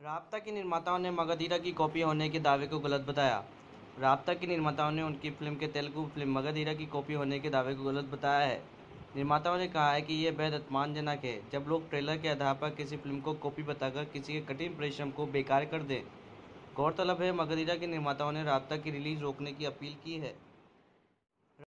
राबता के निर्माताओं ने मगधीरा की कॉपी होने के दावे को गलत बताया। राब्ता के निर्माताओं ने उनकी फ़िल्म के तेलुगु फ़िल्म मगधीरा की कॉपी होने के दावे को गलत बताया है। निर्माताओं ने कहा है कि यह बेहद अपमानजनक है। जब लोग ट्रेलर के आधार पर किसी फ़िल्म को कॉपी बताकर किसी के कठिन परिश्रम को बेकार कर दें, गौरतलब है, मगधीरा के निर्माताओं ने राब्ता की रिलीज़ रोकने की अपील की है।